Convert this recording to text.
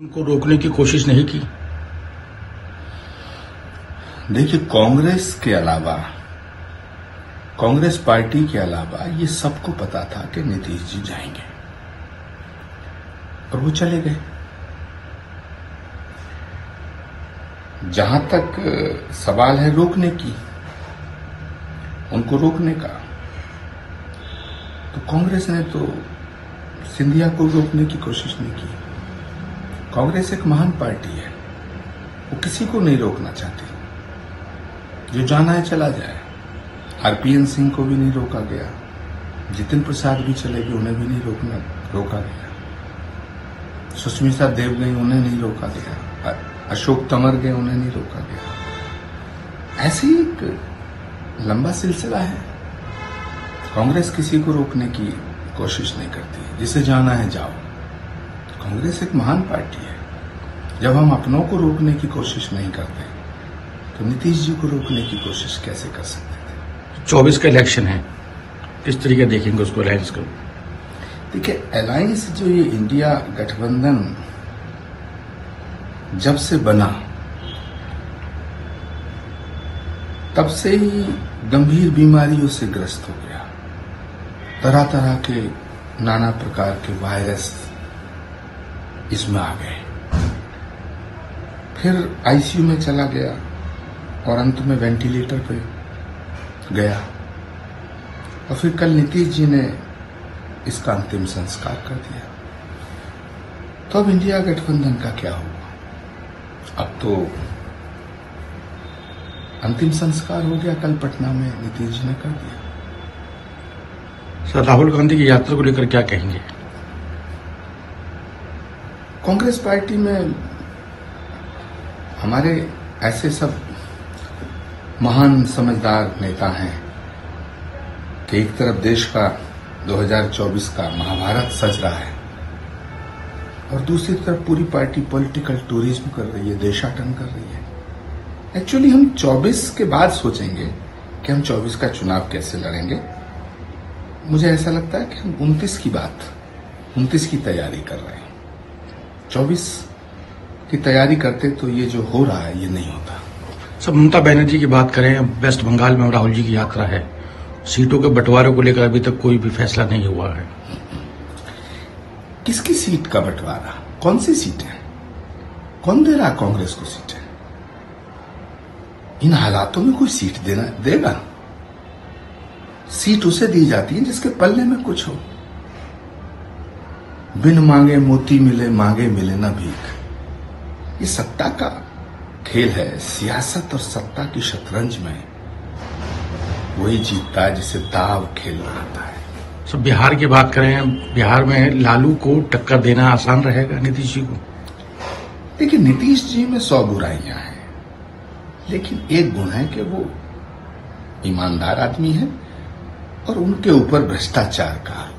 उनको रोकने की कोशिश नहीं की। देखिए, कांग्रेस के अलावा, कांग्रेस पार्टी के अलावा ये सबको पता था कि नीतीश जी जाएँगे। और वो चले गए। जहाँ तक सवाल है रोकने की, उनको रोकने का। तो कांग्रेस ने तो सिंधिया को रोकने की कोशिश नहीं की। कांग्रेस एक महान पार्टी है। वो किसी को नहीं रोकना चाहती। जो जाना है चला जाए। आरपीएन सिंह को भी नहीं रोका गया। जितिन प्रसाद भी चले गए, उन्हें भी नहीं रोकना, रोका गया। सुष्मिता देव गई उन्हें नहीं रोका गया। अशोक तमर गए, उन्हें नहीं रोका गया। ऐसी एक लंबा सिलसिला है। कांग्रेस किसी को रोकने की कोशिश नहीं करती। जिसे जाना है जाओ। कांग्रेस एक महान पार्टी है। जब हम अपनों को रोकने की कोशिश नहीं करते तो नीतीश जी को रोकने की कोशिश कैसे कर सकते थे? चौबीस का इलेक्शन है। किस तरीके देखेंगे उसको अलायंस को? देखिए अलायंस जो ये इंडिया गठबंधन जब से बना तब से ही गंभीर बीमारियों से ग्रस्त हो गया। तरह तरह के नाना प्रकार के वायरस इसमें आ गए। फिर आईसीयू में चला गया और अंत में वेंटिलेटर पे गया। और फिर कल नीतीश जी ने इसका अंतिम संस्कार कर दिया। तो अब इंडिया गठबंधन का क्या होगा? अब तो अंतिम संस्कार हो गया कल पटना में, नीतीश जी ने कर दिया। सर, राहुल गांधी की यात्रा को लेकर क्या कहेंगे? कांग्रेस पार्टी में हमारे ऐसे सब महान समझदार नेता हैं कि एक तरफ़ देश का 2024 का महाभारत सज रहा है और दूसरी तरफ़ पूरी पार्टी पॉलिटिकल टूरिज़्म कर रही है, देशाटन कर रही है। एक्चुअली हम 24 के बाद सोचेंगे कि हम 24 का चुनाव कैसे लड़ेंगे। मुझे ऐसा लगता है कि हम 29 की बात 29 की तैयारी कर रहे हैं। 24 की तैयारी करते तो ये जो हो रहा है ये नहीं होता। सब ममता बनर्जी की बात करें वेस्ट बंगाल में राहुल जी की यात्रा है। सीटों के बंटवारे को लेकर अभी तक कोई भी फैसला नहीं हुआ है। किसकी सीट का बंटवारा? कौन सी सीट है? कौन दे रहा कांग्रेस को सीटें इन हालातों में कोई सीट देना देगा? सीट उसे दी जाती है जिसके पल्ले में कुछ हो। बिन मांगे मोती मिले मांगे मिले ना भीख। ये सत्ता का खेल है। सियासत और सत्ता की शतरंज में वही जीतता है जिसे दाव खेलना आता है। सब बिहार की बात करें बिहार में लालू को टक्कर देना आसान रहेगा नीतीश जी को। देखिए नीतीश जी में सौ बुराइयाँ हैं लेकिन एक गुण है कि वो ईमानदार आदमी है और उनके ऊपर भ्रष्टाचार का